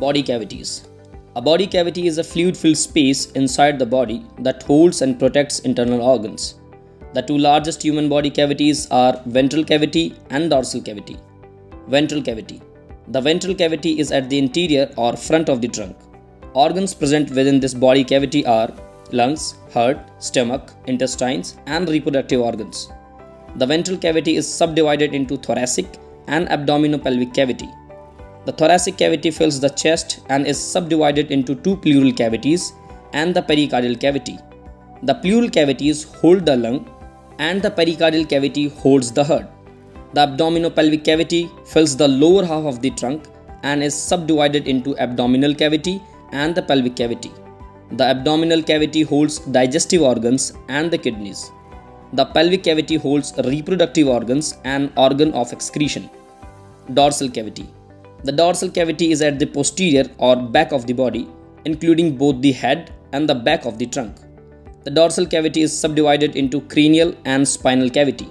Body cavities. A body cavity is a fluid filled space inside the body that holds and protects internal organs. The two largest human body cavities are ventral cavity and dorsal cavity. Ventral cavity. The ventral cavity is at the interior or front of the trunk. Organs present within this body cavity are lungs, heart, stomach, intestines, and reproductive organs. The ventral cavity is subdivided into thoracic and abdominopelvic cavity. The thoracic cavity fills the chest and is subdivided into two pleural cavities and the pericardial cavity. The pleural cavities hold the lung and the pericardial cavity holds the heart. The abdominopelvic cavity fills the lower half of the trunk and is subdivided into abdominal cavity and the pelvic cavity. The abdominal cavity holds digestive organs and the kidneys. The pelvic cavity holds reproductive organs and organ of excretion. Dorsal cavity the dorsal cavity is at the posterior or back of the body, including both the head and the back of the trunk. The dorsal cavity is subdivided into cranial and spinal cavity.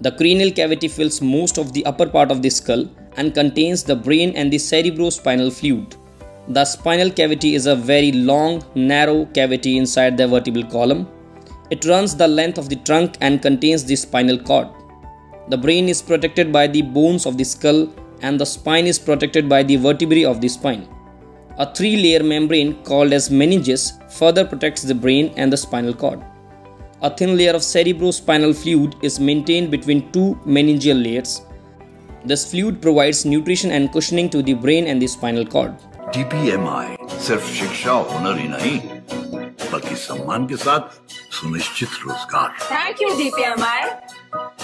The cranial cavity fills most of the upper part of the skull and contains the brain and the cerebrospinal fluid. The spinal cavity is a very long, narrow cavity inside the vertebral column. It runs the length of the trunk and contains the spinal cord. The brain is protected by the bones of the skull and the spine is protected by the vertebrae of the spine. A three layer membrane called as meninges further protects the brain and the spinal cord. A thin layer of cerebrospinal fluid is maintained between two meningeal layers. This fluid provides nutrition and cushioning to the brain and the spinal cord. DPMI सिर्फ शिक्षा हुनर ही नहीं बल्कि सम्मान के साथ सुनिश्चित रोजगार Thank you, DPMI.